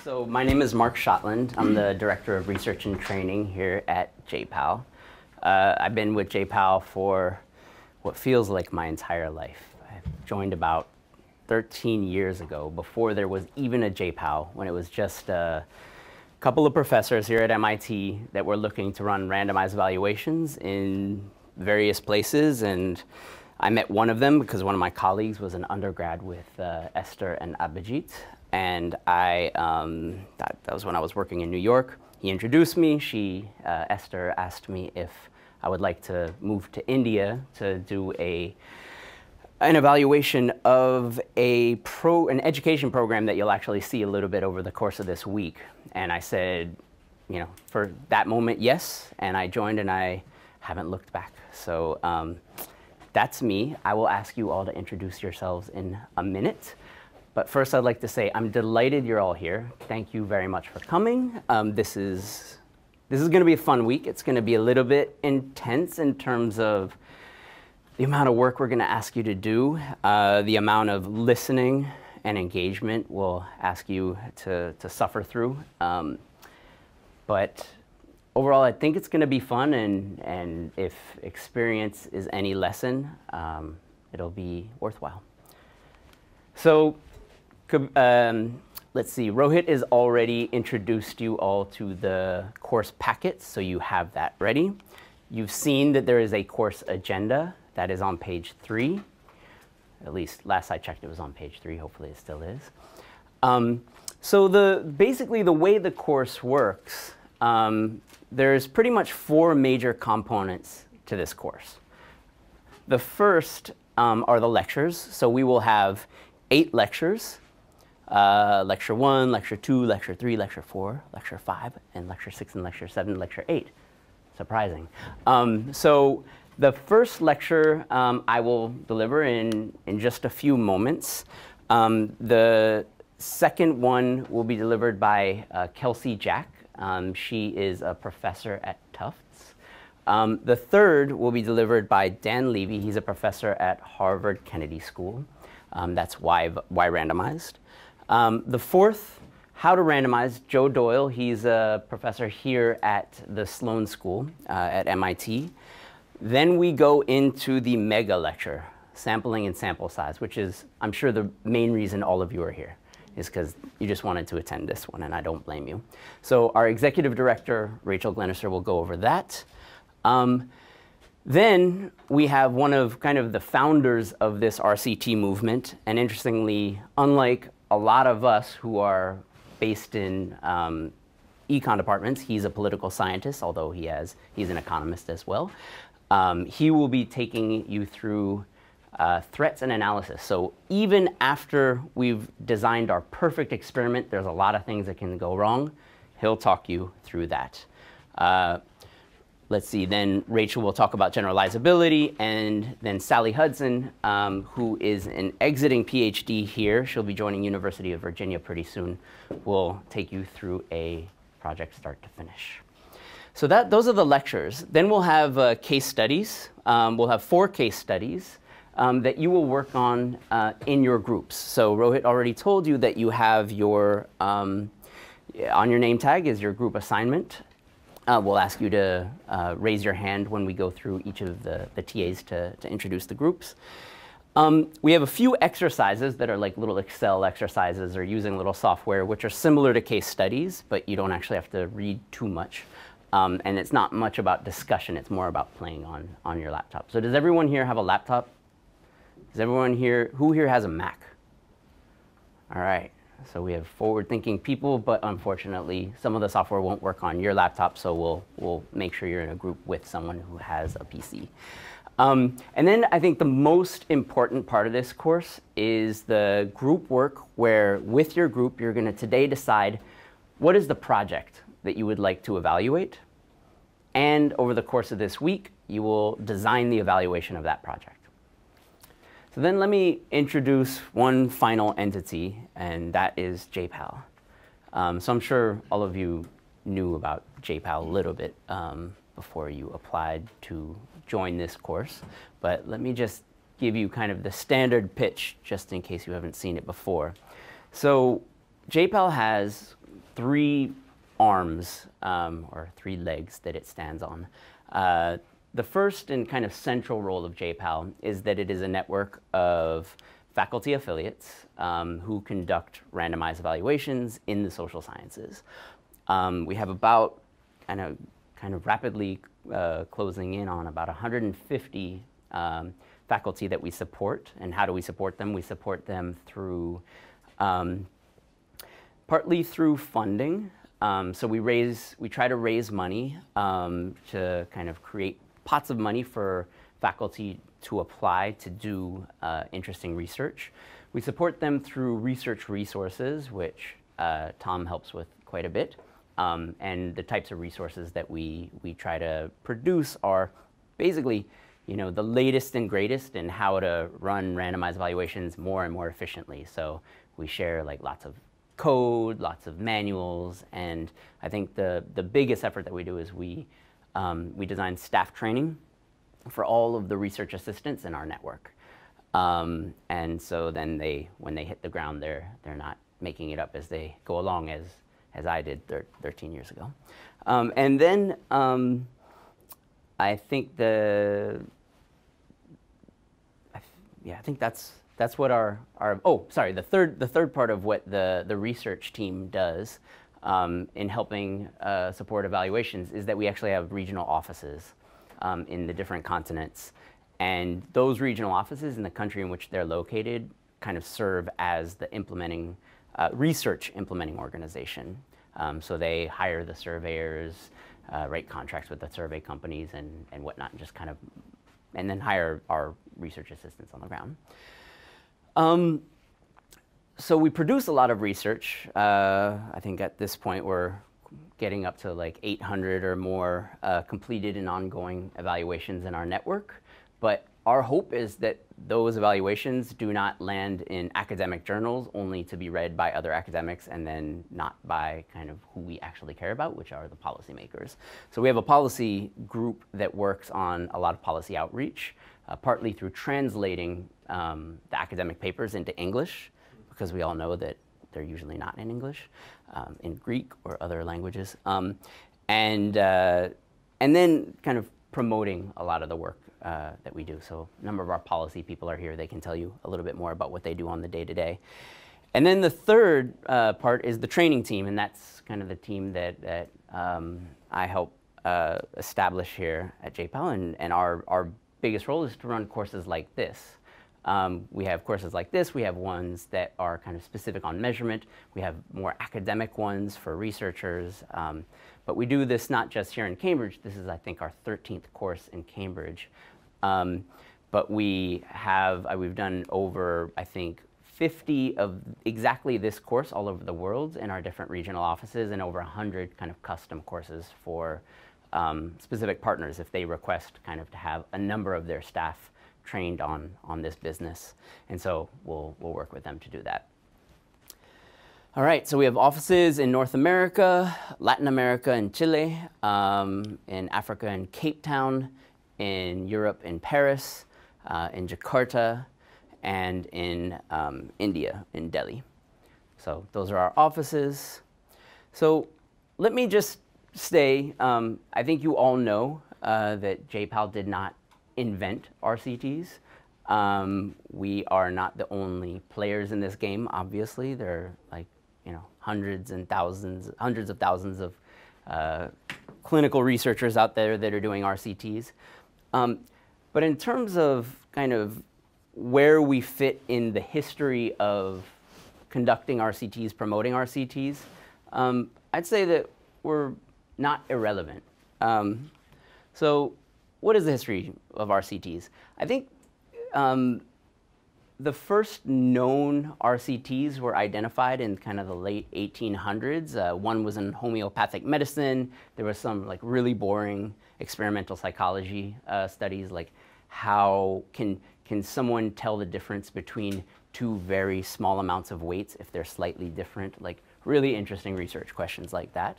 So my name is Marc Shotland. I'm the Director of Research and Training here at JPAL. Uh, I've been with JPAL for what feels like my entire life. I joined about 13 years ago, before there was even a JPAL, when it was just a couple of professors here at MIT that were looking to run randomized evaluations in various places. And I met one of them because one of my colleagues was an undergrad with uh, Esther and Abhijit and I, um, that, that, was when I was working in New York. He introduced me. She, uh, Esther, asked me if I would like to move to India to do a an evaluation of a pro an education program that you'll actually see a little bit over the course of this week. And I said, you know, for that moment, yes. And I joined, and I haven't looked back. So um, that's me. I will ask you all to introduce yourselves in a minute. But first, I'd like to say I'm delighted you're all here. Thank you very much for coming. Um, this is this is going to be a fun week. It's going to be a little bit intense in terms of the amount of work we're going to ask you to do, uh, the amount of listening and engagement we'll ask you to, to suffer through. Um, but overall, I think it's going to be fun, and, and if experience is any lesson, um, it'll be worthwhile. So um, let's see, Rohit has already introduced you all to the course packets, so you have that ready. You've seen that there is a course agenda that is on page three. At least last I checked, it was on page three. Hopefully it still is. Um, so the, basically the way the course works, um, there's pretty much four major components to this course. The first um, are the lectures. So we will have eight lectures uh, lecture one, lecture two, lecture three, lecture four, lecture five, and lecture six, and lecture seven, lecture eight. Surprising. Um, so the first lecture um, I will deliver in, in just a few moments. Um, the second one will be delivered by uh, Kelsey Jack. Um, she is a professor at Tufts. Um, the third will be delivered by Dan Levy. He's a professor at Harvard Kennedy School. Um, that's why, why randomized. Um, the fourth, how to randomize, Joe Doyle. He's a professor here at the Sloan School uh, at MIT. Then we go into the mega lecture, sampling and sample size, which is, I'm sure, the main reason all of you are here is because you just wanted to attend this one, and I don't blame you. So our executive director, Rachel Glennerster, will go over that. Um, then we have one of kind of the founders of this RCT movement, and interestingly, unlike a lot of us who are based in um, econ departments, he's a political scientist, although he has, he's an economist as well. Um, he will be taking you through uh, threats and analysis. So even after we've designed our perfect experiment, there's a lot of things that can go wrong. He'll talk you through that. Uh, let's see, then Rachel will talk about generalizability, and then Sally Hudson, um, who is an exiting PhD here, she'll be joining University of Virginia pretty soon, will take you through a project start to finish. So that, those are the lectures. Then we'll have uh, case studies. Um, we'll have four case studies um, that you will work on uh, in your groups. So Rohit already told you that you have your, um, on your name tag is your group assignment. Uh, we'll ask you to uh, raise your hand when we go through each of the, the TAs to, to introduce the groups. Um, we have a few exercises that are like little Excel exercises or using little software, which are similar to case studies, but you don't actually have to read too much. Um, and it's not much about discussion, it's more about playing on, on your laptop. So does everyone here have a laptop? Does everyone here, who here has a Mac? All right. So we have forward-thinking people, but unfortunately, some of the software won't work on your laptop, so we'll, we'll make sure you're in a group with someone who has a PC. Um, and then I think the most important part of this course is the group work where with your group, you're going to today decide what is the project that you would like to evaluate. And over the course of this week, you will design the evaluation of that project. So then let me introduce one final entity, and that is JPAL. Um, so I'm sure all of you knew about JPAL a little bit um, before you applied to join this course, but let me just give you kind of the standard pitch just in case you haven't seen it before. So JPAL has three arms um, or three legs that it stands on. Uh, the first and kind of central role of JPAL is that it is a network of faculty affiliates um, who conduct randomized evaluations in the social sciences. Um, we have about kind of kind of rapidly uh, closing in on about 150 um, faculty that we support. And how do we support them? We support them through um, partly through funding. Um, so we raise, we try to raise money um, to kind of create pots of money for faculty to apply to do uh, interesting research. We support them through research resources, which uh, Tom helps with quite a bit. Um, and the types of resources that we, we try to produce are basically you know, the latest and greatest in how to run randomized evaluations more and more efficiently. So we share like lots of code, lots of manuals, and I think the, the biggest effort that we do is we um, we design staff training for all of the research assistants in our network. Um, and so then they, when they hit the ground, they're, they're not making it up as they go along as, as I did thir 13 years ago. Um, and then um, I think the, I yeah, I think that's, that's what our, our, oh, sorry, the third, the third part of what the, the research team does um, in helping uh, support evaluations is that we actually have regional offices um, in the different continents. And those regional offices in the country in which they're located kind of serve as the implementing, uh, research implementing organization. Um, so they hire the surveyors, uh, write contracts with the survey companies and, and whatnot, and just kind of, and then hire our research assistants on the ground. So we produce a lot of research. Uh, I think at this point we're getting up to like 800 or more uh, completed and ongoing evaluations in our network. But our hope is that those evaluations do not land in academic journals only to be read by other academics and then not by kind of who we actually care about, which are the policymakers. So we have a policy group that works on a lot of policy outreach, uh, partly through translating um, the academic papers into English because we all know that they're usually not in English, um, in Greek or other languages. Um, and, uh, and then kind of promoting a lot of the work uh, that we do. So a number of our policy people are here. They can tell you a little bit more about what they do on the day-to-day. And then the third uh, part is the training team, and that's kind of the team that, that um, I help uh, establish here at JPAL. And, and our, our biggest role is to run courses like this. Um, we have courses like this. We have ones that are kind of specific on measurement. We have more academic ones for researchers. Um, but we do this not just here in Cambridge. This is, I think, our 13th course in Cambridge. Um, but we have, uh, we've done over, I think, 50 of exactly this course all over the world in our different regional offices and over 100 kind of custom courses for um, specific partners if they request kind of to have a number of their staff trained on, on this business. And so we'll, we'll work with them to do that. All right, so we have offices in North America, Latin America and Chile, um, in Africa in Cape Town, in Europe in Paris, uh, in Jakarta, and in um, India, in Delhi. So those are our offices. So let me just say, um, I think you all know uh, that JPAL did not invent RCTs. Um, we are not the only players in this game, obviously. There are like, you know, hundreds and thousands, hundreds of thousands of uh, clinical researchers out there that are doing RCTs. Um, but in terms of kind of where we fit in the history of conducting RCTs, promoting RCTs, um, I'd say that we're not irrelevant. Um, so what is the history of RCTs? I think um, the first known RCTs were identified in kind of the late 1800s. Uh, one was in homeopathic medicine. There was some like really boring experimental psychology uh, studies, like how can can someone tell the difference between two very small amounts of weights if they're slightly different? Like really interesting research questions like that.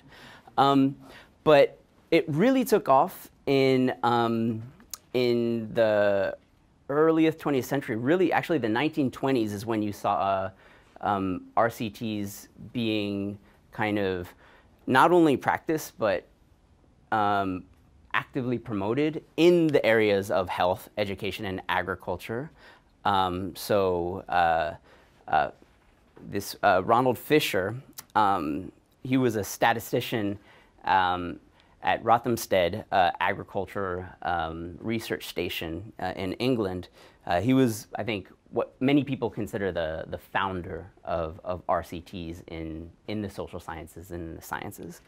Um, but it really took off in, um, in the earliest 20th century, really actually the 1920s is when you saw uh, um, RCTs being kind of not only practiced, but um, actively promoted in the areas of health, education, and agriculture. Um, so uh, uh, this uh, Ronald Fisher, um, he was a statistician um, at Rothamsted uh, Agriculture um, Research Station uh, in England. Uh, he was, I think, what many people consider the, the founder of, of RCTs in, in the social sciences and the sciences.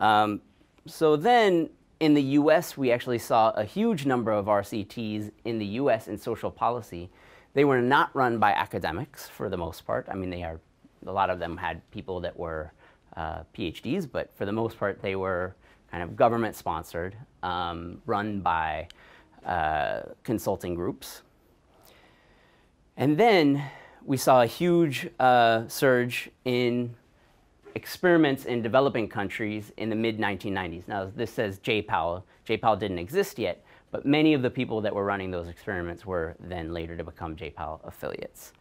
Um, so then in the US, we actually saw a huge number of RCTs in the US in social policy. They were not run by academics for the most part. I mean, they are, a lot of them had people that were uh, PhDs, but for the most part, they were kind of government sponsored, um, run by uh, consulting groups. And then we saw a huge uh, surge in experiments in developing countries in the mid 1990s. Now, this says J-PAL. J-PAL didn't exist yet, but many of the people that were running those experiments were then later to become J-PAL affiliates.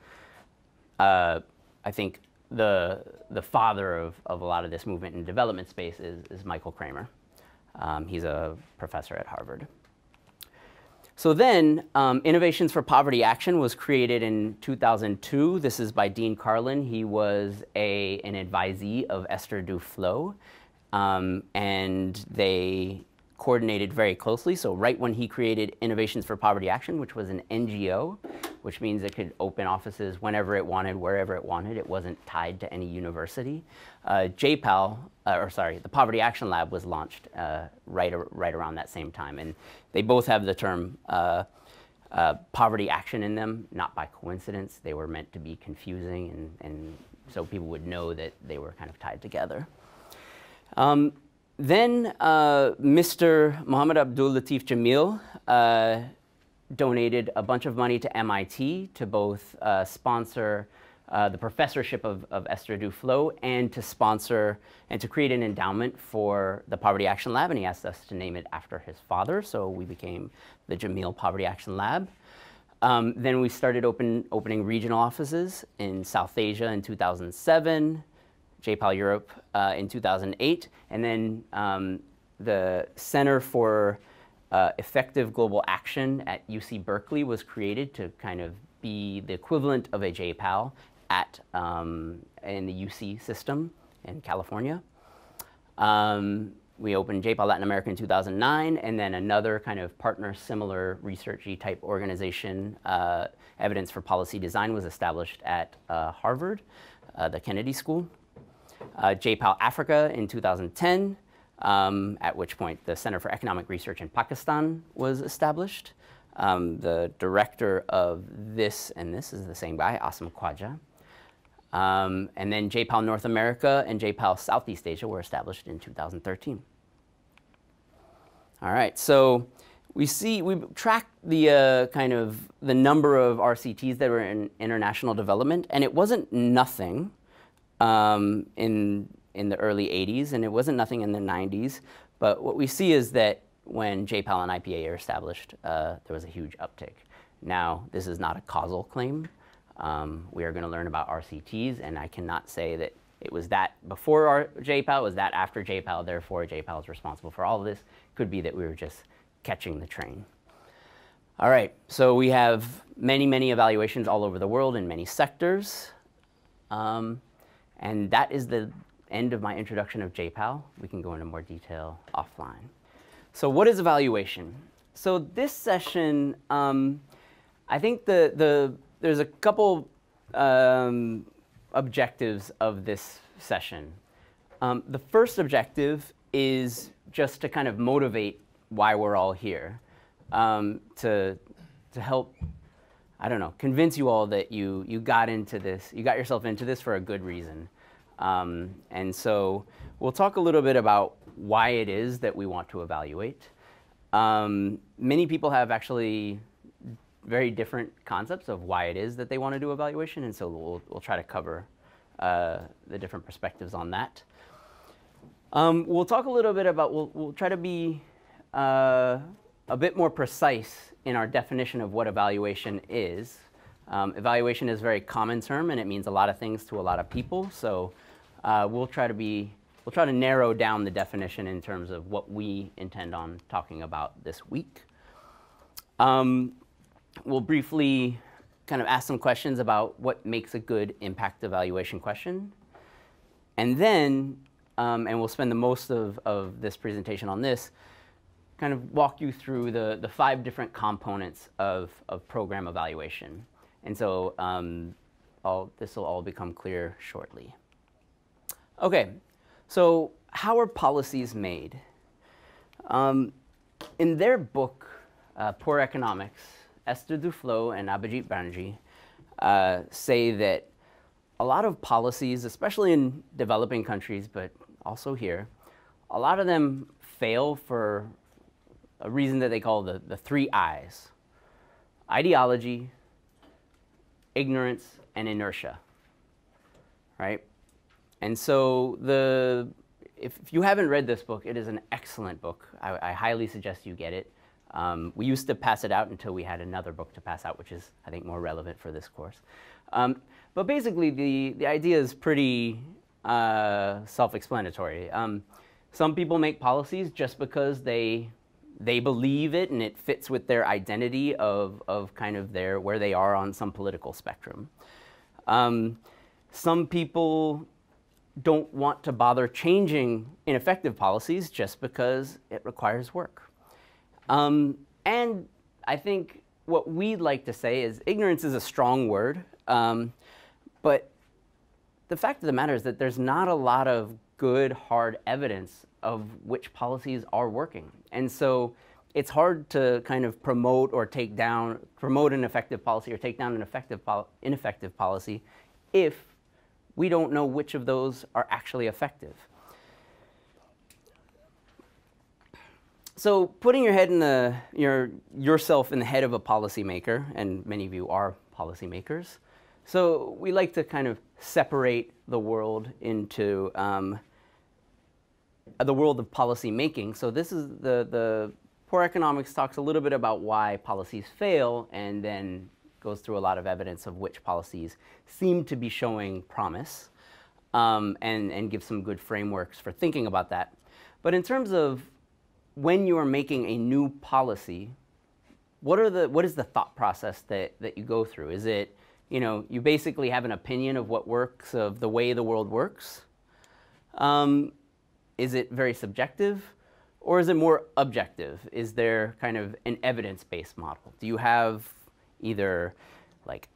Uh, I think the, the father of, of a lot of this movement in development space is, is Michael Kremer. Um, he's a professor at Harvard. So then, um, Innovations for Poverty Action was created in 2002. This is by Dean Karlan. He was a, an advisee of Esther Duflo. Um, and they coordinated very closely. So right when he created Innovations for Poverty Action, which was an NGO, which means it could open offices whenever it wanted, wherever it wanted. It wasn't tied to any university. Uh, JPAL, uh, or sorry, the Poverty Action Lab was launched uh, right, right around that same time. And they both have the term uh, uh, poverty action in them, not by coincidence. They were meant to be confusing and, and so people would know that they were kind of tied together. Um, then uh, Mr. Muhammad Abdul Latif Jameel uh, donated a bunch of money to MIT to both uh, sponsor uh, the professorship of, of Esther Duflo and to sponsor and to create an endowment for the Poverty Action Lab. And he asked us to name it after his father, so we became the Jameel Poverty Action Lab. Um, then we started open, opening regional offices in South Asia in 2007, JPAL Europe uh, in 2008, and then um, the Center for uh, Effective Global Action at UC Berkeley was created to kind of be the equivalent of a JPAL at, um, in the UC system in California. Um, we opened JPAL Latin America in 2009, and then another kind of partner similar researchy type organization, uh, Evidence for Policy Design, was established at uh, Harvard, uh, the Kennedy School uh, JPAL Africa in 2010, um, at which point the Center for Economic Research in Pakistan was established. Um, the director of this and this is the same guy, Asim Khwaja. Um, and then JPAL North America and JPAL Southeast Asia were established in 2013. All right, so we see, we track the uh, kind of the number of RCTs that were in international development, and it wasn't nothing um, in, in the early 80s, and it wasn't nothing in the 90s. But what we see is that when JPAL and IPA are established, uh, there was a huge uptick. Now, this is not a causal claim. Um, we are going to learn about RCTs, and I cannot say that it was that before our JPAL, it was that after JPAL, therefore JPAL is responsible for all of this. Could be that we were just catching the train. All right, so we have many, many evaluations all over the world in many sectors. Um, and that is the end of my introduction of JPAL. We can go into more detail offline. So what is evaluation? So this session, um, I think the, the, there's a couple um, objectives of this session. Um, the first objective is just to kind of motivate why we're all here, um, to, to help I don't know, convince you all that you, you got into this, you got yourself into this for a good reason. Um, and so we'll talk a little bit about why it is that we want to evaluate. Um, many people have actually very different concepts of why it is that they want to do evaluation, and so we'll, we'll try to cover uh, the different perspectives on that. Um, we'll talk a little bit about, we'll, we'll try to be uh, a bit more precise in our definition of what evaluation is. Um, evaluation is a very common term and it means a lot of things to a lot of people. So uh, we'll try to be we'll try to narrow down the definition in terms of what we intend on talking about this week. Um, we'll briefly kind of ask some questions about what makes a good impact evaluation question. And then, um, and we'll spend the most of, of this presentation on this, kind of walk you through the, the five different components of, of program evaluation. And so um, this will all become clear shortly. Okay, so how are policies made? Um, in their book, uh, Poor Economics, Esther Duflo and Abhijit Banerjee uh, say that a lot of policies, especially in developing countries, but also here, a lot of them fail for a reason that they call the, the three I's ideology, ignorance, and inertia. Right? And so the if, if, you haven't read this book, it is an excellent book. I, I highly suggest you get it. Um, we used to pass it out until we had another book to pass out, which is, I think, more relevant for this course. Um, but basically, the, the idea is pretty uh, self-explanatory. Um, some people make policies just because they they believe it and it fits with their identity of, of kind of their where they are on some political spectrum. Um, some people don't want to bother changing ineffective policies just because it requires work. Um, and I think what we'd like to say is ignorance is a strong word, um, but the fact of the matter is that there's not a lot of good, hard evidence of which policies are working. And so it's hard to kind of promote or take down, promote an effective policy or take down an effective pol ineffective policy if we don't know which of those are actually effective. So putting your head in the, your, yourself in the head of a policymaker, and many of you are policymakers, so we like to kind of separate the world into um, the world of policy making. So this is the, the Poor Economics talks a little bit about why policies fail and then goes through a lot of evidence of which policies seem to be showing promise um, and, and gives some good frameworks for thinking about that. But in terms of when you are making a new policy, what, are the, what is the thought process that, that you go through? Is it, you know, you basically have an opinion of what works, of the way the world works? Um, is it very subjective? Or is it more objective? Is there kind of an evidence-based model? Do you have either like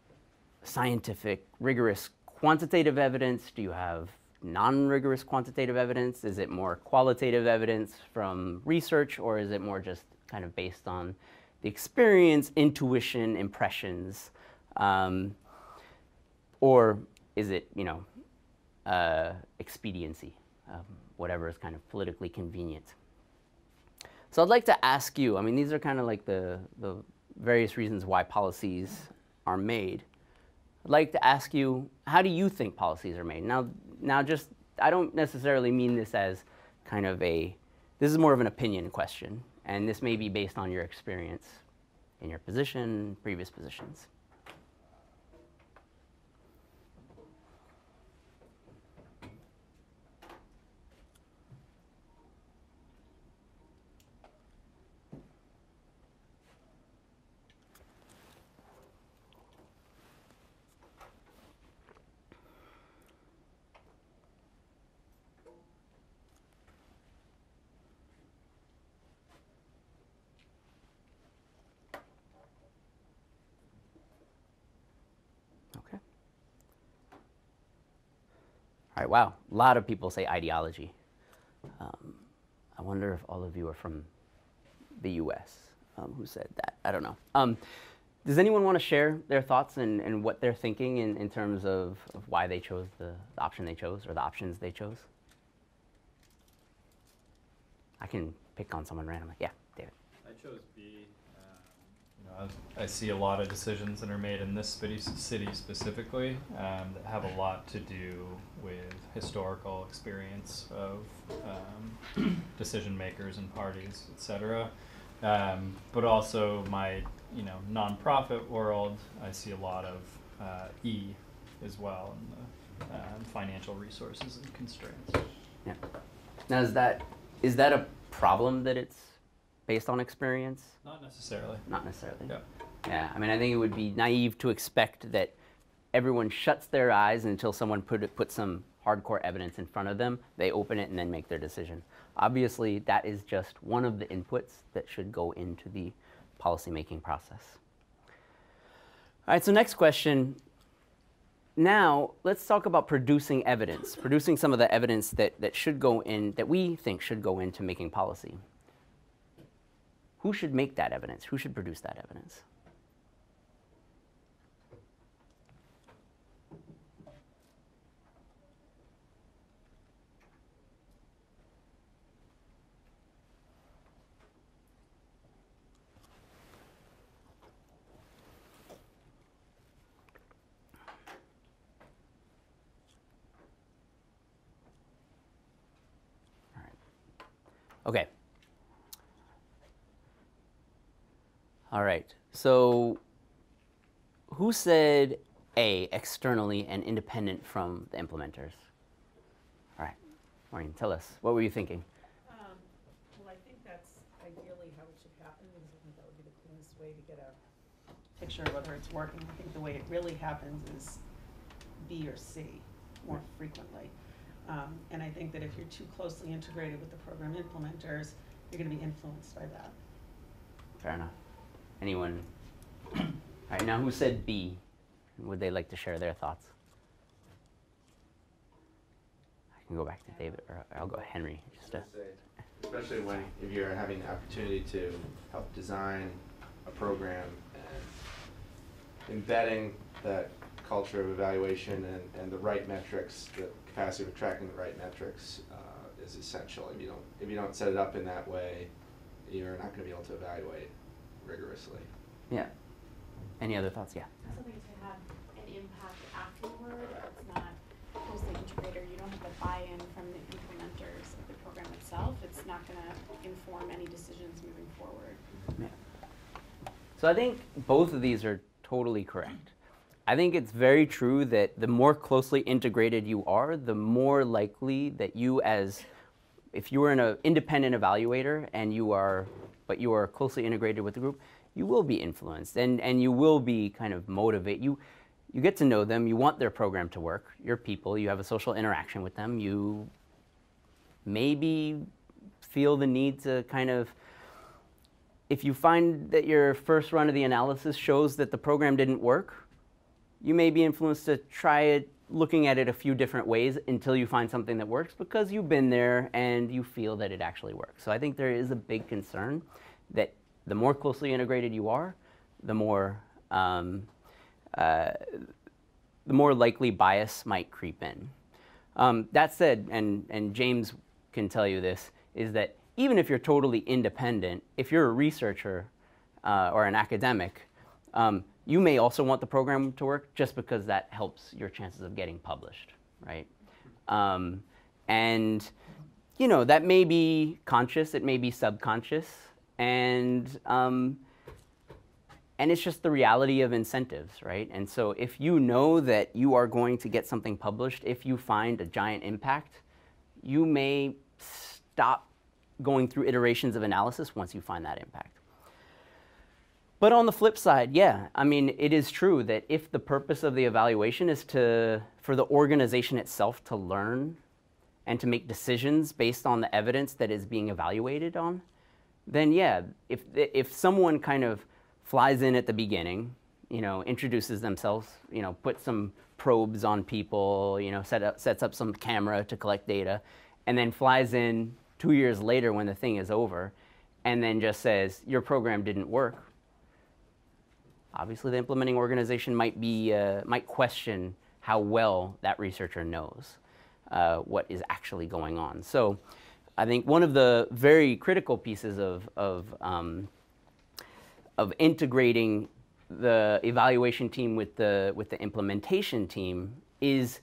scientific, rigorous quantitative evidence? Do you have non-rigorous quantitative evidence? Is it more qualitative evidence from research or is it more just kind of based on the experience, intuition, impressions? Um, or is it, you know, uh, expediency, um, whatever is kind of politically convenient? So I'd like to ask you, I mean, these are kind of like the, the various reasons why policies are made. I'd like to ask you, how do you think policies are made? Now, now just, I don't necessarily mean this as kind of a, this is more of an opinion question, and this may be based on your experience in your position, previous positions. All right, wow, a lot of people say ideology. Um, I wonder if all of you are from the US. Um, who said that? I don't know. Um, does anyone want to share their thoughts and, and what they're thinking in, in terms of, of why they chose the, the option they chose or the options they chose? I can pick on someone randomly. Yeah, David. I chose B. I see a lot of decisions that are made in this city, city specifically um, that have a lot to do with historical experience of um, decision makers and parties, etc. Um, but also my, you know, nonprofit world, I see a lot of uh, E as well in um, financial resources and constraints. Yeah. Now, is that is that a problem that it's based on experience? Not necessarily. Not necessarily. Yeah. Yeah. I mean, I think it would be naive to expect that everyone shuts their eyes until someone put it, put some hardcore evidence in front of them. They open it and then make their decision. Obviously, that is just one of the inputs that should go into the policymaking process. All right. So next question now let's talk about producing evidence, producing some of the evidence that, that should go in, that we think should go into making policy. Who should make that evidence? Who should produce that evidence? Okay. All right. So who said A, externally and independent from the implementers? All right. Maureen, tell us. What were you thinking? Um, well, I think that's ideally how it should happen, because I think that would be the cleanest way to get a picture of whether it's working. I think the way it really happens is B or C more frequently. Um, and I think that if you're too closely integrated with the program implementers, you're gonna be influenced by that. Fair enough. Anyone? All right, now who said B? Would they like to share their thoughts? I can go back to David, or I'll go to Henry. Just to, especially when if you're having the opportunity to help design a program and embedding that culture of evaluation and, and the right metrics, the capacity of tracking the right metrics uh, is essential. If you don't if you don't set it up in that way, you're not going to be able to evaluate rigorously. yeah. Any other thoughts? Yeah. something to have an impact afterward, it's not closely integrated, you don't have the buy-in from the implementers of the program itself, it's not gonna inform any decisions moving forward. Yeah. So I think both of these are totally correct. I think it's very true that the more closely integrated you are, the more likely that you as if you are an uh, independent evaluator and you are but you are closely integrated with the group, you will be influenced and, and you will be kind of motivate you you get to know them, you want their program to work, you're people, you have a social interaction with them, you maybe feel the need to kind of if you find that your first run of the analysis shows that the program didn't work, you may be influenced to try it looking at it a few different ways until you find something that works because you've been there and you feel that it actually works. So I think there is a big concern that the more closely integrated you are, the more um, uh, the more likely bias might creep in. Um, that said, and, and James can tell you this, is that even if you're totally independent, if you're a researcher uh, or an academic, um, you may also want the program to work just because that helps your chances of getting published, right? Um, and you know that may be conscious, it may be subconscious, and um, and it's just the reality of incentives, right? And so if you know that you are going to get something published, if you find a giant impact, you may stop going through iterations of analysis once you find that impact. But on the flip side, yeah, I mean, it is true that if the purpose of the evaluation is to, for the organization itself to learn and to make decisions based on the evidence that is being evaluated on, then yeah, if, if someone kind of flies in at the beginning, you know, introduces themselves, you know, puts some probes on people, you know, set up, sets up some camera to collect data, and then flies in two years later when the thing is over, and then just says, your program didn't work, Obviously, the implementing organization might, be, uh, might question how well that researcher knows uh, what is actually going on. So I think one of the very critical pieces of, of, um, of integrating the evaluation team with the, with the implementation team is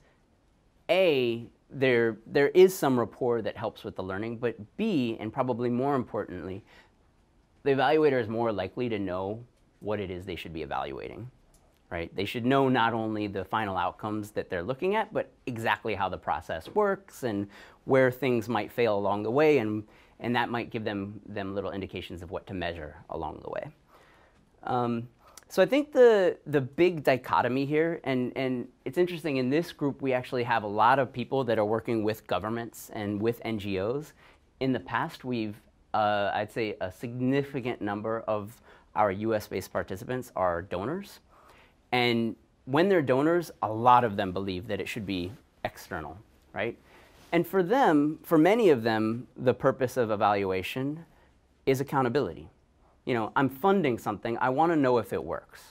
A, there, there is some rapport that helps with the learning, but B, and probably more importantly, the evaluator is more likely to know what it is they should be evaluating, right? They should know not only the final outcomes that they're looking at, but exactly how the process works and where things might fail along the way, and, and that might give them, them little indications of what to measure along the way. Um, so I think the, the big dichotomy here, and, and it's interesting, in this group we actually have a lot of people that are working with governments and with NGOs. In the past, we've, uh, I'd say a significant number of our US-based participants are donors. And when they're donors, a lot of them believe that it should be external, right? And for them, for many of them, the purpose of evaluation is accountability. You know, I'm funding something, I want to know if it works,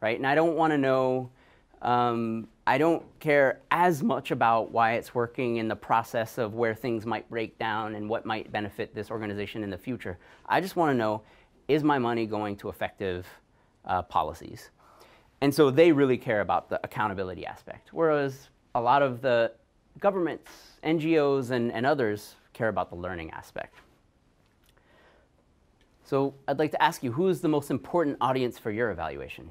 right? And I don't want to know, um, I don't care as much about why it's working in the process of where things might break down and what might benefit this organization in the future. I just want to know, is my money going to effective uh, policies? And so they really care about the accountability aspect, whereas a lot of the governments, NGOs, and, and others care about the learning aspect. So I'd like to ask you, who is the most important audience for your evaluation?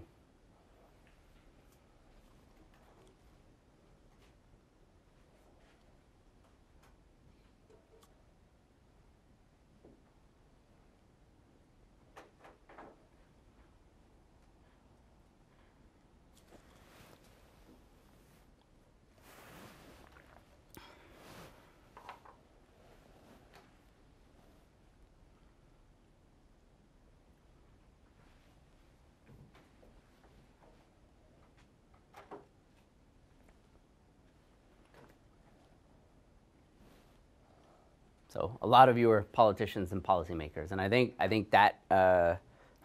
So a lot of you are politicians and policymakers, and I think I think that uh,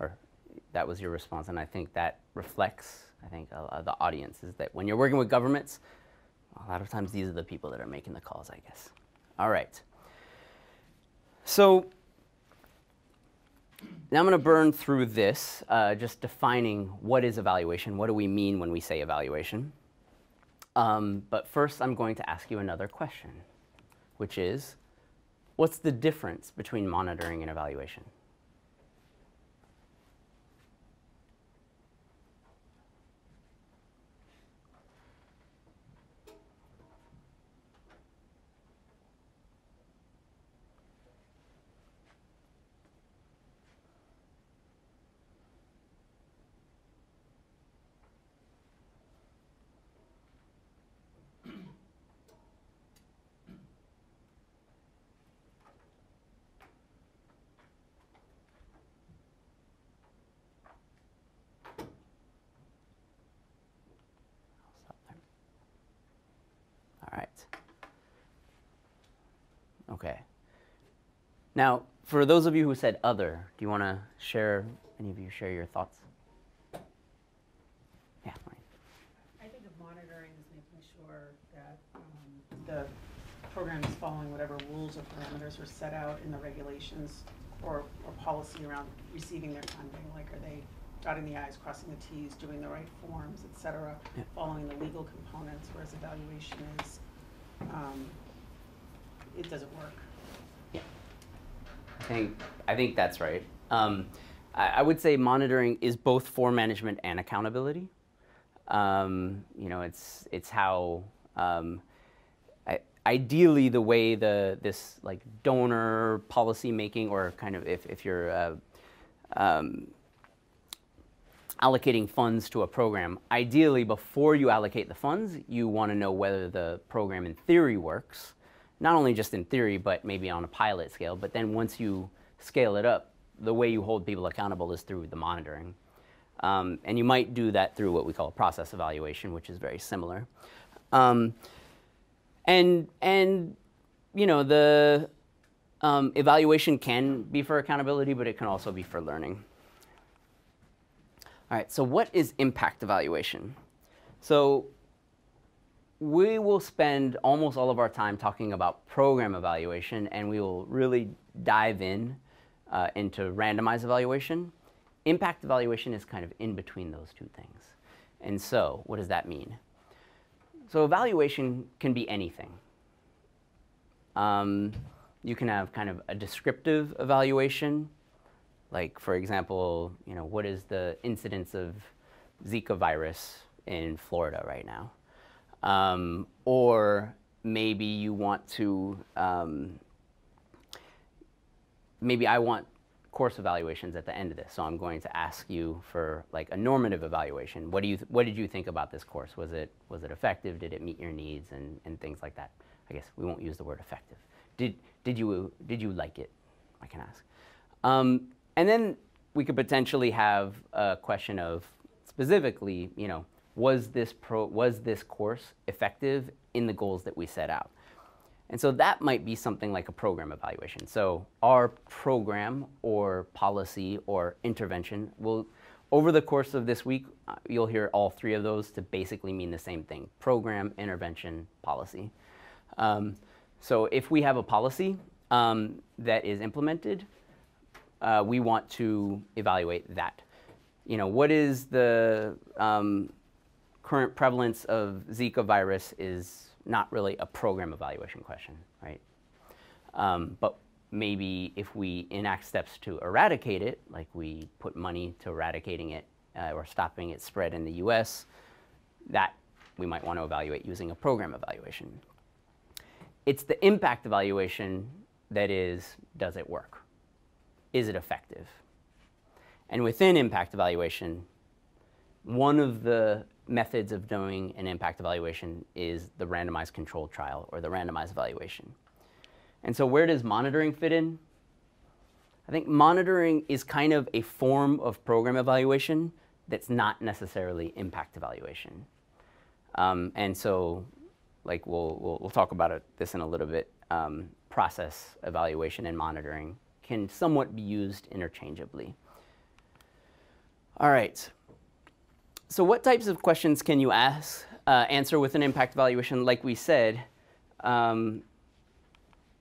or that was your response, and I think that reflects I think the audience is that when you're working with governments, a lot of times these are the people that are making the calls, I guess. All right. So now I'm going to burn through this, uh, just defining what is evaluation. What do we mean when we say evaluation? Um, but first, I'm going to ask you another question, which is What's the difference between monitoring and evaluation? Okay. Now, for those of you who said other, do you want to share, any of you share your thoughts? Yeah, fine. I think of monitoring as making sure that um, the program is following whatever rules or parameters are set out in the regulations or, or policy around receiving their funding. Like, are they dotting the i's, crossing the t's, doing the right forms, et cetera, Yeah. following the legal components, whereas evaluation is, um, it doesn't work. I think I think that's right. Um, I, I would say monitoring is both for management and accountability. Um, you know, it's it's how um, I, ideally the way the this like donor policy making or kind of if if you're uh, um, allocating funds to a program, ideally before you allocate the funds, you want to know whether the program in theory works not only just in theory, but maybe on a pilot scale. But then once you scale it up, the way you hold people accountable is through the monitoring. Um, and you might do that through what we call a process evaluation, which is very similar. Um, and, and, you know, the um, evaluation can be for accountability, but it can also be for learning. All right, so what is impact evaluation? So we will spend almost all of our time talking about program evaluation, and we will really dive in uh, into randomized evaluation. Impact evaluation is kind of in between those two things. And so, what does that mean? So, evaluation can be anything. Um, you can have kind of a descriptive evaluation, like, for example, you know, what is the incidence of Zika virus in Florida right now. Um, or maybe you want to, um, maybe I want course evaluations at the end of this. So I'm going to ask you for like a normative evaluation. What do you, what did you think about this course? Was it, was it effective? Did it meet your needs and, and things like that? I guess we won't use the word effective. Did, did you, did you like it? I can ask. Um, and then we could potentially have a question of specifically, you know, was this pro, was this course effective in the goals that we set out? And so that might be something like a program evaluation. So our program or policy or intervention will, over the course of this week, uh, you'll hear all three of those to basically mean the same thing: program, intervention, policy. Um, so if we have a policy um, that is implemented, uh, we want to evaluate that. You know, what is the um, current prevalence of Zika virus is not really a program evaluation question, right? Um, but maybe if we enact steps to eradicate it, like we put money to eradicating it uh, or stopping its spread in the US, that we might want to evaluate using a program evaluation. It's the impact evaluation that is, does it work? Is it effective? And within impact evaluation, one of the methods of doing an impact evaluation is the randomized controlled trial or the randomized evaluation. And so, where does monitoring fit in? I think monitoring is kind of a form of program evaluation that's not necessarily impact evaluation. Um, and so, like we'll, we'll, we'll talk about it, this in a little bit, um, process evaluation and monitoring can somewhat be used interchangeably. All right. So what types of questions can you ask, uh, answer with an impact evaluation? Like we said, um,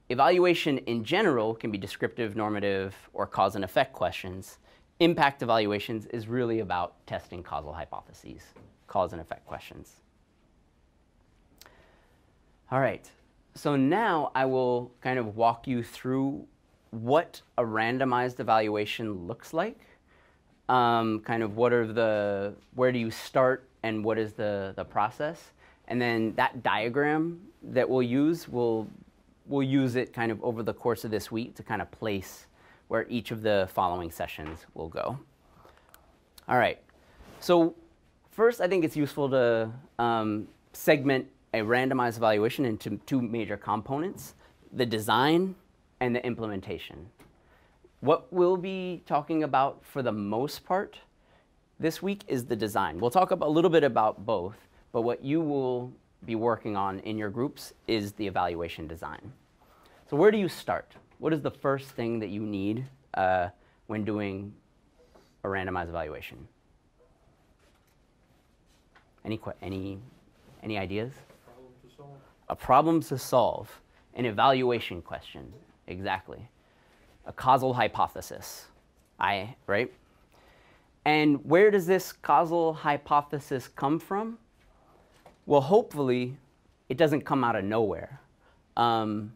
evaluation in general can be descriptive, normative, or cause and effect questions. Impact evaluations is really about testing causal hypotheses, cause and effect questions. All right, so now I will kind of walk you through what a randomized evaluation looks like um, kind of what are the, where do you start and what is the, the process. And then that diagram that we'll use, we'll, we'll use it kind of over the course of this week to kind of place where each of the following sessions will go. All right, so first I think it's useful to um, segment a randomized evaluation into two major components, the design and the implementation. What we'll be talking about for the most part this week is the design. We'll talk a little bit about both, but what you will be working on in your groups is the evaluation design. So where do you start? What is the first thing that you need uh, when doing a randomized evaluation? Any, any, any ideas? Problem to solve. A problem to solve. An evaluation question, exactly a causal hypothesis. I, right? And where does this causal hypothesis come from? Well, hopefully, it doesn't come out of nowhere. Um,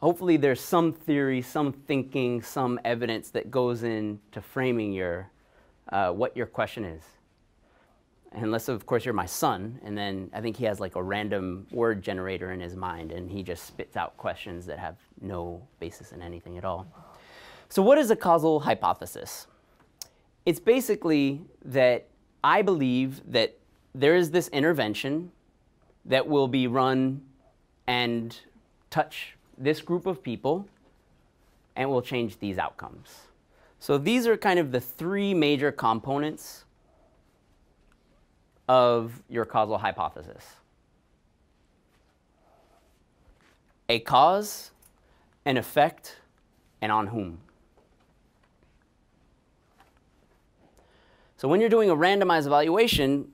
hopefully, there's some theory, some thinking, some evidence that goes into framing your, uh, what your question is unless of course you're my son and then i think he has like a random word generator in his mind and he just spits out questions that have no basis in anything at all. So what is a causal hypothesis? It's basically that i believe that there is this intervention that will be run and touch this group of people and will change these outcomes. So these are kind of the three major components of your causal hypothesis a cause, an effect, and on whom. So when you're doing a randomized evaluation,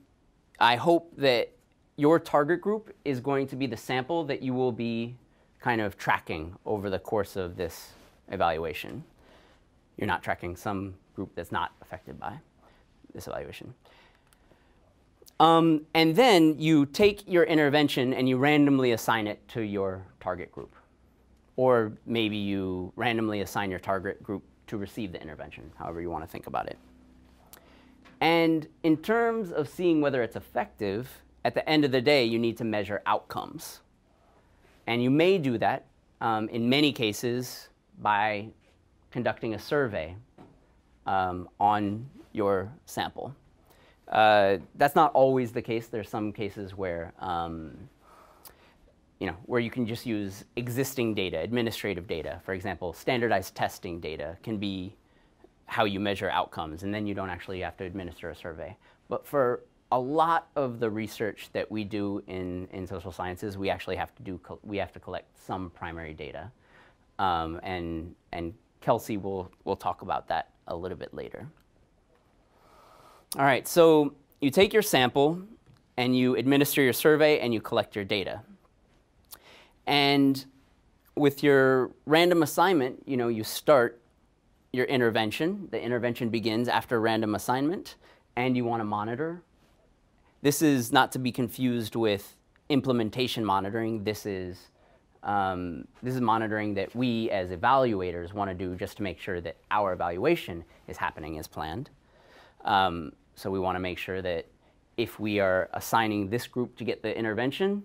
I hope that your target group is going to be the sample that you will be kind of tracking over the course of this evaluation. You're not tracking some group that's not affected by this evaluation. Um, and then you take your intervention and you randomly assign it to your target group. Or maybe you randomly assign your target group to receive the intervention, however you want to think about it. And in terms of seeing whether it's effective, at the end of the day, you need to measure outcomes. And you may do that um, in many cases by conducting a survey um, on your sample. Uh, that's not always the case. There's some cases where, um, you know, where you can just use existing data, administrative data. For example, standardized testing data can be how you measure outcomes, and then you don't actually have to administer a survey. But for a lot of the research that we do in, in social sciences, we actually have to do we have to collect some primary data, um, and and Kelsey will will talk about that a little bit later. All right, so you take your sample and you administer your survey and you collect your data. And with your random assignment, you know, you start your intervention. The intervention begins after random assignment, and you want to monitor. This is not to be confused with implementation monitoring. This is um, this is monitoring that we as evaluators want to do just to make sure that our evaluation is happening as planned. Um, so we want to make sure that if we are assigning this group to get the intervention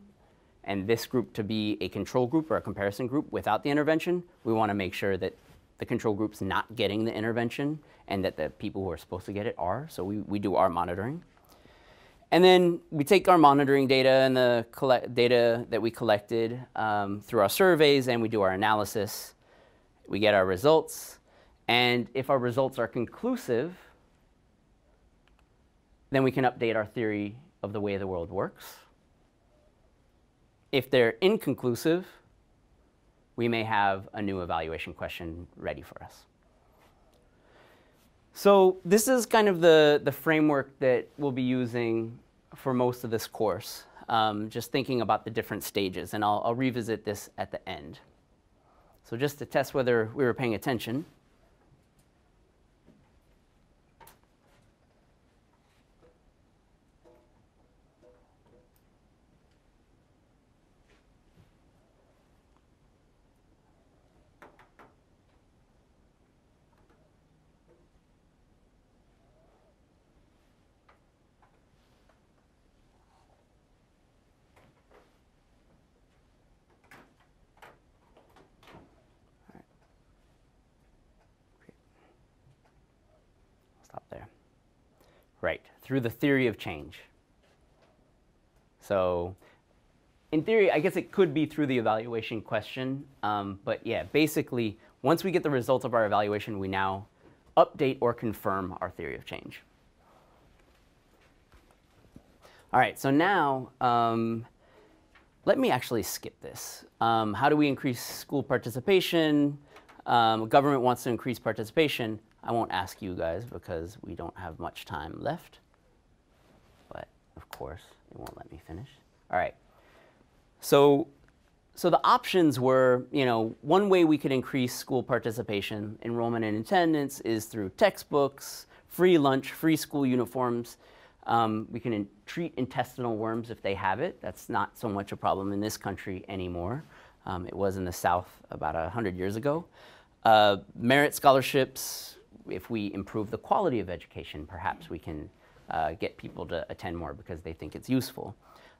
and this group to be a control group or a comparison group without the intervention, we want to make sure that the control group's not getting the intervention and that the people who are supposed to get it are. So we, we do our monitoring. And then we take our monitoring data and the data that we collected um, through our surveys and we do our analysis. We get our results. And if our results are conclusive, then we can update our theory of the way the world works. If they're inconclusive, we may have a new evaluation question ready for us. So this is kind of the, the framework that we'll be using for most of this course, um, just thinking about the different stages, and I'll, I'll revisit this at the end. So just to test whether we were paying attention, Right, through the theory of change. So in theory, I guess it could be through the evaluation question, um, but yeah, basically, once we get the results of our evaluation, we now update or confirm our theory of change. All right, so now um, let me actually skip this. Um, how do we increase school participation? Um, government wants to increase participation. I won't ask you guys because we don't have much time left. But of course, it won't let me finish. All right. So, so the options were, you know, one way we could increase school participation, enrollment and attendance is through textbooks, free lunch, free school uniforms. Um, we can in treat intestinal worms if they have it. That's not so much a problem in this country anymore. Um, it was in the South about 100 years ago. Uh, merit scholarships, if we improve the quality of education, perhaps we can uh, get people to attend more because they think it's useful.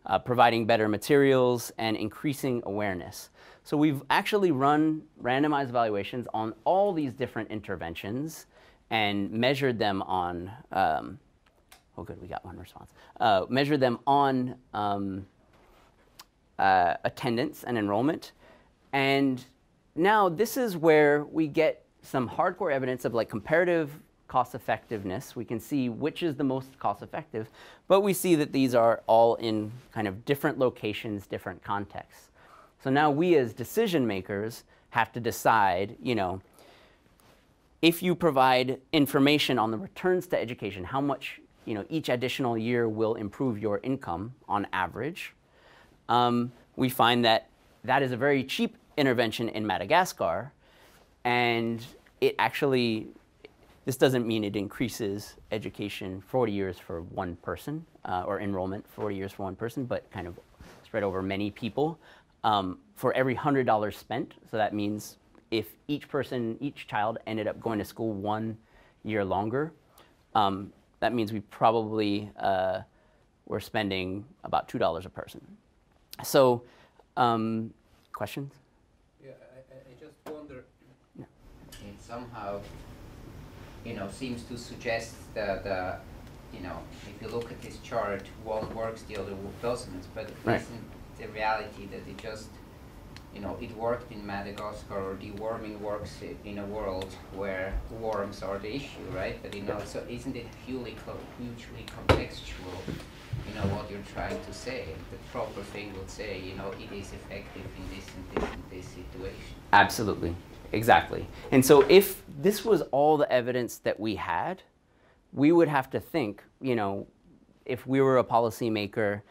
Uh, providing better materials and increasing awareness. So we've actually run randomized evaluations on all these different interventions and measured them on, um, oh good, we got one response, uh, measured them on um, uh, attendance and enrollment. And now this is where we get some hardcore evidence of like comparative cost effectiveness. We can see which is the most cost effective, but we see that these are all in kind of different locations, different contexts. So now we as decision makers have to decide, you know, if you provide information on the returns to education, how much you know, each additional year will improve your income on average, um, we find that that is a very cheap intervention in Madagascar, and it actually, this doesn't mean it increases education 40 years for one person, uh, or enrollment 40 years for one person, but kind of spread over many people. Um, for every $100 spent, so that means if each person, each child ended up going to school one year longer, um, that means we probably uh, we're spending about two dollars a person. So, um, questions? Yeah, I, I I just wonder. Yeah. It somehow, you know, seems to suggest that, uh, you know, if you look at this chart, one works, the other doesn't. But Right. isn't the reality that it just, you know, it worked in Madagascar or deworming works in a world where worms are the issue, right? But you know, so isn't it hugely, co- hugely contextual? You know what you're trying to say. The proper thing would say, you know, it is effective in this and this and this situation. Absolutely, exactly. And so, if this was all the evidence that we had, we would have to think, you know, if we were a policymaker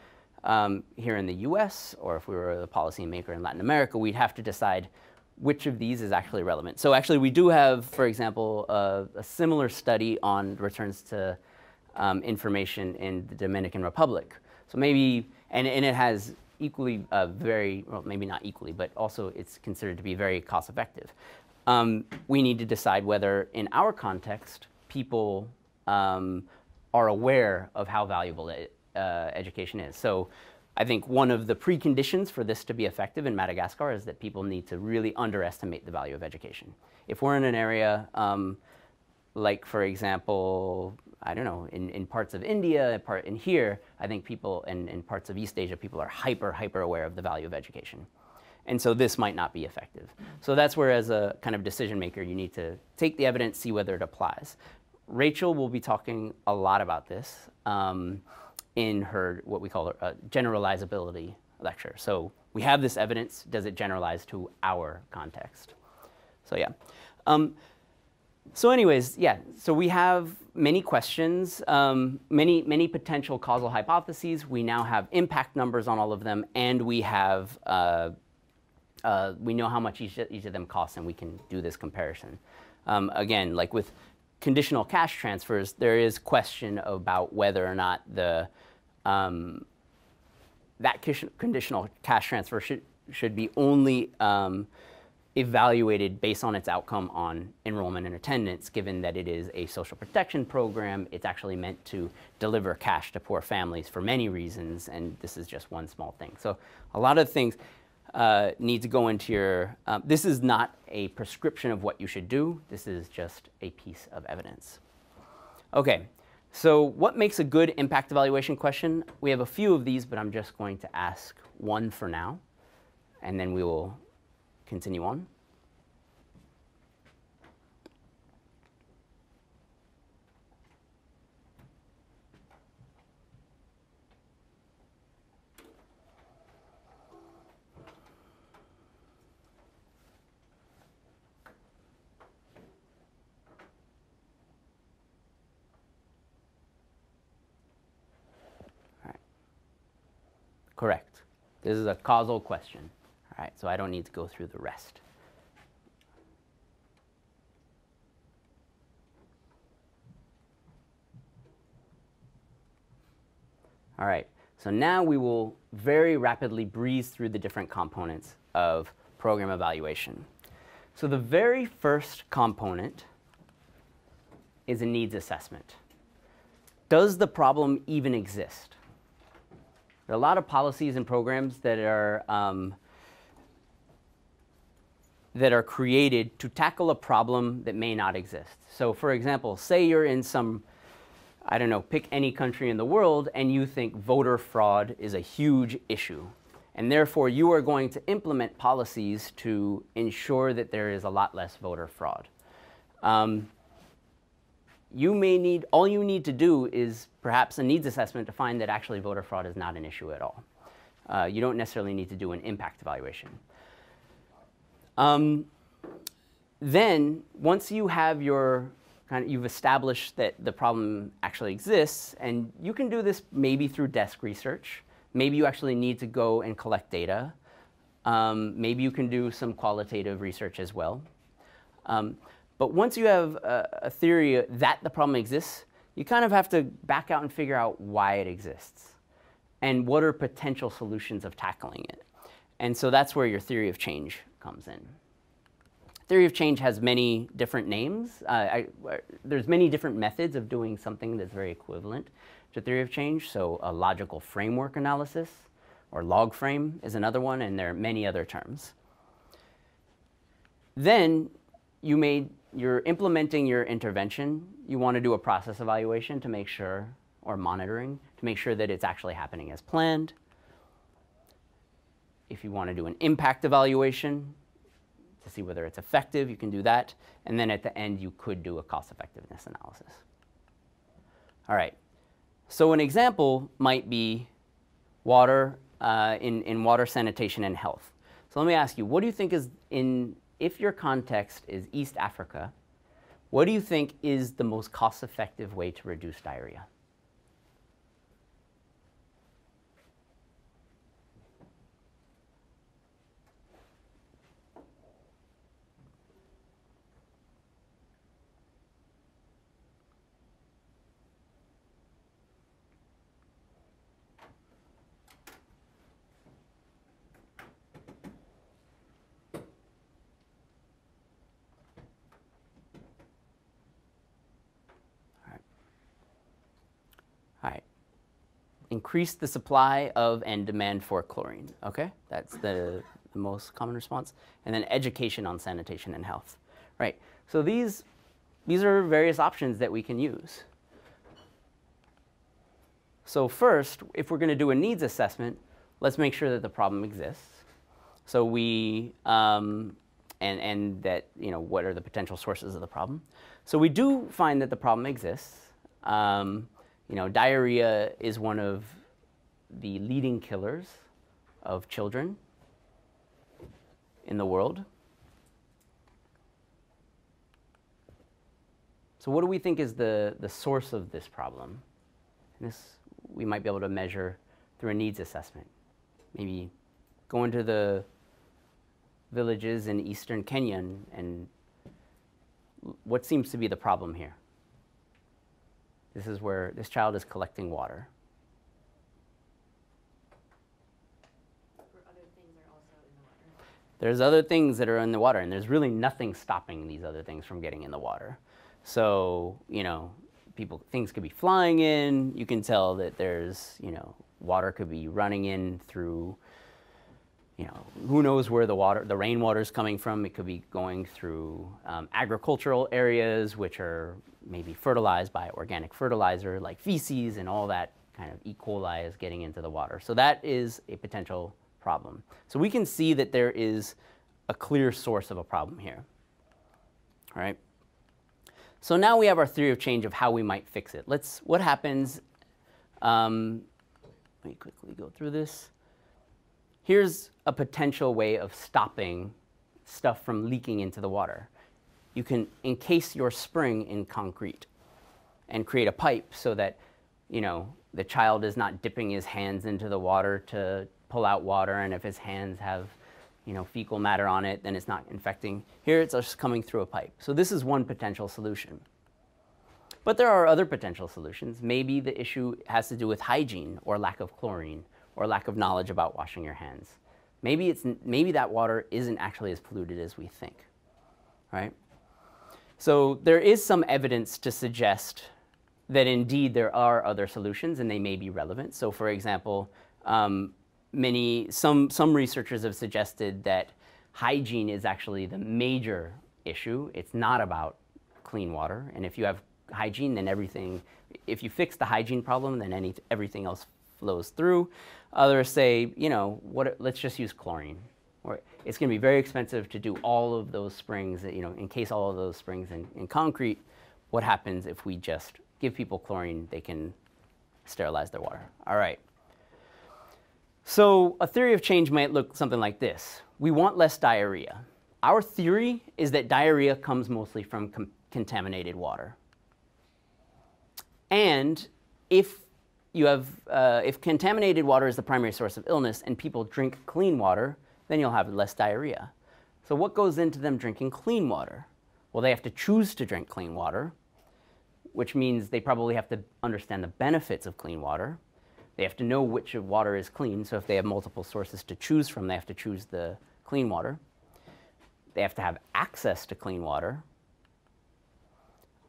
um, here in the US or if we were a policymaker in Latin America, we'd have to decide which of these is actually relevant. So, actually, we do have, for example, a, a similar study on returns to um, information in the Dominican Republic. So, maybe, and, and it has equally uh, very, well, maybe not equally, but also it's considered to be very cost effective. Um, we need to decide whether, in our context, people um, are aware of how valuable it, uh, education is. So, I think one of the preconditions for this to be effective in Madagascar is that people need to really underestimate the value of education. If we're in an area um, like, for example, I don't know, in, in parts of India, part in here, I think people, and in parts of East Asia, people are hyper, hyper aware of the value of education. And so this might not be effective. So that's where, as a kind of decision maker, you need to take the evidence, see whether it applies. Rachel will be talking a lot about this um, in her, what we call a generalizability lecture. So we have this evidence, does it generalize to our context? So yeah. Um, so anyways, yeah, so we have many questions, um, many, many potential causal hypotheses. We now have impact numbers on all of them, and we have, uh, uh, we know how much each, each of them costs, and we can do this comparison. Um, again, like with conditional cash transfers, there is question about whether or not the, um, that conditional cash transfer should, should be only um, evaluated based on its outcome on enrollment and attendance, given that it is a social protection program. It's actually meant to deliver cash to poor families for many reasons, and this is just one small thing. So, a lot of things uh, need to go into your. Um, this is not a prescription of what you should do, this is just a piece of evidence. Okay, so what makes a good impact evaluation question? We have a few of these, but I'm just going to ask one for now, and then we will continue on. Correct. This is a causal question. All right, so I don't need to go through the rest. All right, so now we will very rapidly breeze through the different components of program evaluation. So the very first component is a needs assessment. Does the problem even exist? There are a lot of policies and programs that are um, that are created to tackle a problem that may not exist. So, for example, say you're in some, I don't know, pick any country in the world, and you think voter fraud is a huge issue. And therefore, you are going to implement policies to ensure that there is a lot less voter fraud. Um, you may need, all you need to do is perhaps a needs assessment to find that actually voter fraud is not an issue at all. Uh, you don't necessarily need to do an impact evaluation. Um, then, once you have your kind of, you've established that the problem actually exists, and you can do this maybe through desk research. Maybe you actually need to go and collect data. Um, maybe you can do some qualitative research as well. Um, but once you have a, a theory that the problem exists, you kind of have to back out and figure out why it exists and what are potential solutions of tackling it. And so that's where your theory of change comes in. Theory of change has many different names. Uh, I, uh, there's many different methods of doing something that's very equivalent to theory of change. So a logical framework analysis or log frame is another one, and there are many other terms. Then you you're implementing your intervention. You want to do a process evaluation to make sure, or monitoring, to make sure that it's actually happening as planned. If you want to do an impact evaluation, to see whether it's effective, you can do that. And then at the end, you could do a cost effectiveness analysis. All right. So an example might be water uh, in, in water sanitation and health. So let me ask you, what do you think is in, if your context is East Africa, what do you think is the most cost effective way to reduce diarrhea? Increase the supply of and demand for chlorine. Okay, that's the, the most common response. And then education on sanitation and health. Right. So these these are various options that we can use. So first, if we're going to do a needs assessment, let's make sure that the problem exists. So we um, and and that you know what are the potential sources of the problem. So we do find that the problem exists. Um, you know, diarrhea is one of the leading killers of children in the world. So what do we think is the, the source of this problem? And this we might be able to measure through a needs assessment. Maybe go into the villages in eastern Kenya and, and what seems to be the problem here? This is where this child is collecting water. There's other things that are in the water, and there's really nothing stopping these other things from getting in the water. So, you know, people things could be flying in. You can tell that there's, you know, water could be running in through you know, who knows where the water, the rainwater is coming from. It could be going through um, agricultural areas, which are maybe fertilized by organic fertilizer like feces and all that kind of E. coli is getting into the water. So that is a potential problem. So we can see that there is a clear source of a problem here. All right. So now we have our theory of change of how we might fix it. Let's, what happens, um, let me quickly go through this. Here's a potential way of stopping stuff from leaking into the water you can encase your spring in concrete and create a pipe so that you know the child is not dipping his hands into the water to pull out water and if his hands have you know fecal matter on it then it's not infecting. Here it's just coming through a pipe. So this is one potential solution. But there are other potential solutions. Maybe the issue has to do with hygiene or lack of chlorine or lack of knowledge about washing your hands. Maybe it's maybe that water isn't actually as polluted as we think right? So there is some evidence to suggest that indeed there are other solutions and they may be relevant. So for example, um, many, some, some researchers have suggested that hygiene is actually the major issue. It's not about clean water. And if you have hygiene, then everything, if you fix the hygiene problem, then any, everything else flows through. Others say, you know, what, let's just use chlorine or it's going to be very expensive to do all of those springs, you know, encase all of those springs in, in concrete. What happens if we just give people chlorine, they can sterilize their water. All right. So a theory of change might look something like this. We want less diarrhea. Our theory is that diarrhea comes mostly from contaminated water. And if you have, uh, if contaminated water is the primary source of illness and people drink clean water, then you'll have less diarrhea. So what goes into them drinking clean water? Well, they have to choose to drink clean water, which means they probably have to understand the benefits of clean water. They have to know which water is clean. So if they have multiple sources to choose from, they have to choose the clean water. they have to have access to clean water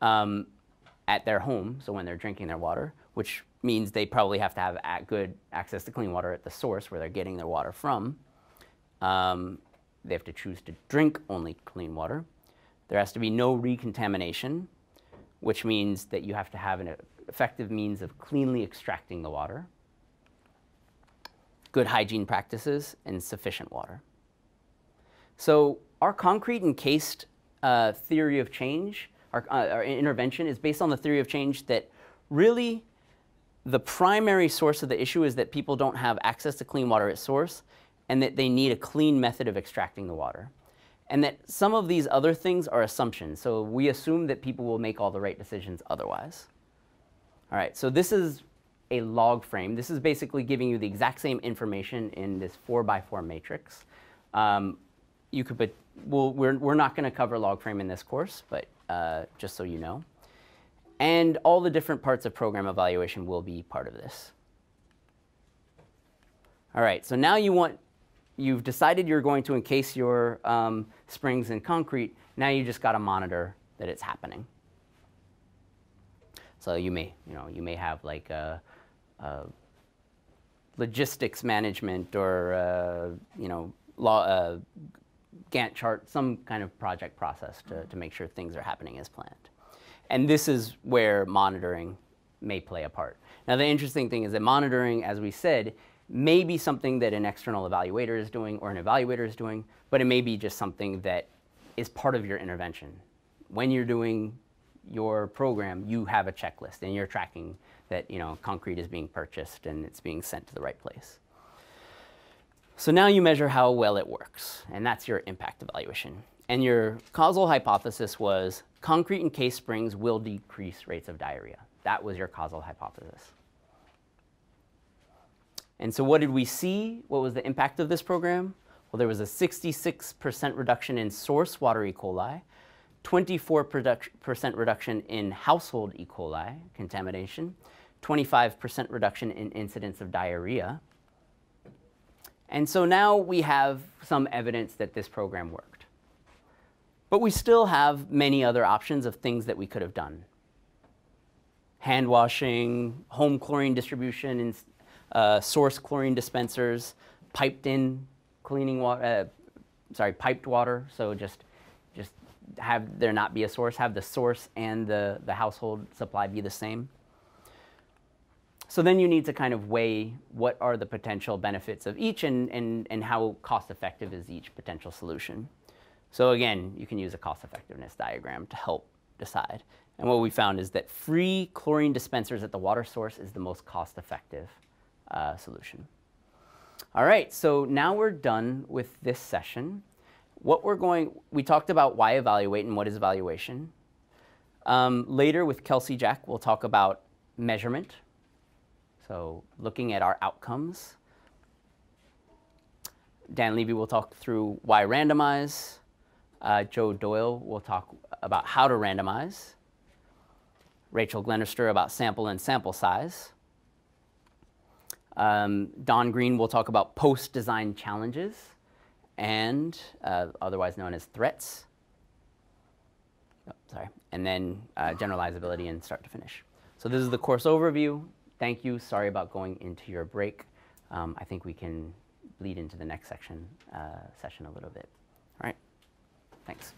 um, at their home, so when they're drinking their water, which means they probably have to have good access to clean water at the source where they're getting their water from. Um, they have to choose to drink only clean water. There has to be no recontamination, which means that you have to have an effective means of cleanly extracting the water, good hygiene practices, and sufficient water. So, our concrete encased uh, theory of change, our, uh, our intervention, is based on the theory of change that really the primary source of the issue is that people don't have access to clean water at source and that they need a clean method of extracting the water. And that some of these other things are assumptions. So we assume that people will make all the right decisions otherwise. All right, so this is a log frame. This is basically giving you the exact same information in this four by four matrix. Um, you could, but we'll, we're, we're not going to cover log frame in this course, but uh, just so you know. And all the different parts of program evaluation will be part of this. All right, so now you want, you've decided you're going to encase your um, springs in concrete. Now you just got to monitor that it's happening. So you may, you know, you may have like a, a logistics management or uh, you know, law, uh, Gantt chart, some kind of project process to, to make sure things are happening as planned. And this is where monitoring may play a part. Now, the interesting thing is that monitoring, as we said, may be something that an external evaluator is doing or an evaluator is doing, but it may be just something that is part of your intervention. When you're doing your program, you have a checklist and you're tracking that you know concrete is being purchased and it's being sent to the right place. So now you measure how well it works, and that's your impact evaluation. And your causal hypothesis was concrete and case springs will decrease rates of diarrhea. That was your causal hypothesis. And so, what did we see? What was the impact of this program? Well, there was a 66% reduction in source water E. coli, 24% reduction in household E. coli contamination, 25% reduction in incidence of diarrhea. And so now we have some evidence that this program worked. But we still have many other options of things that we could have done. Hand washing, home chlorine distribution, and uh, source chlorine dispensers, piped in cleaning water, uh, sorry, piped water. So just, just have there not be a source, have the source and the, the household supply be the same. So then you need to kind of weigh what are the potential benefits of each and, and, and how cost effective is each potential solution. So again, you can use a cost effectiveness diagram to help decide. And what we found is that free chlorine dispensers at the water source is the most cost effective uh, solution. All right, so now we're done with this session. What we're going, we talked about why evaluate and what is evaluation. Um, later with Kelsey Jack, we'll talk about measurement, so looking at our outcomes. Dan Levy will talk through why randomize. Uh, Joe Doyle will talk about how to randomize. Rachel Glennerster about sample and sample size. Um, Don Green will talk about post-design challenges and uh, otherwise known as threats. Oh, sorry. And then uh, generalizability and start to finish. So this is the course overview thank you. Sorry about going into your break. Um, I think we can bleed into the next section uh, session a little bit. All right. Thanks.